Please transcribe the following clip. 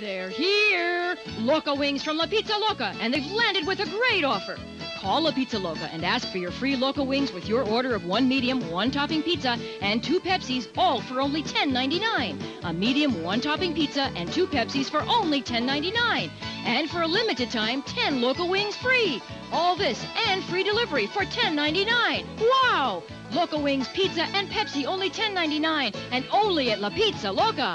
They're here! Loca Wings from La Pizza Loca, and they've landed with a great offer. Call La Pizza Loca and ask for your free Loca Wings with your order of one medium, one topping pizza, and two Pepsis, all for only $10.99. A medium, one topping pizza, and two Pepsis for only $10.99. And for a limited time, 10 Loca Wings free. All this and free delivery for $10.99. Wow! Loca Wings, pizza, and Pepsi only $10.99, and only at La Pizza Loca.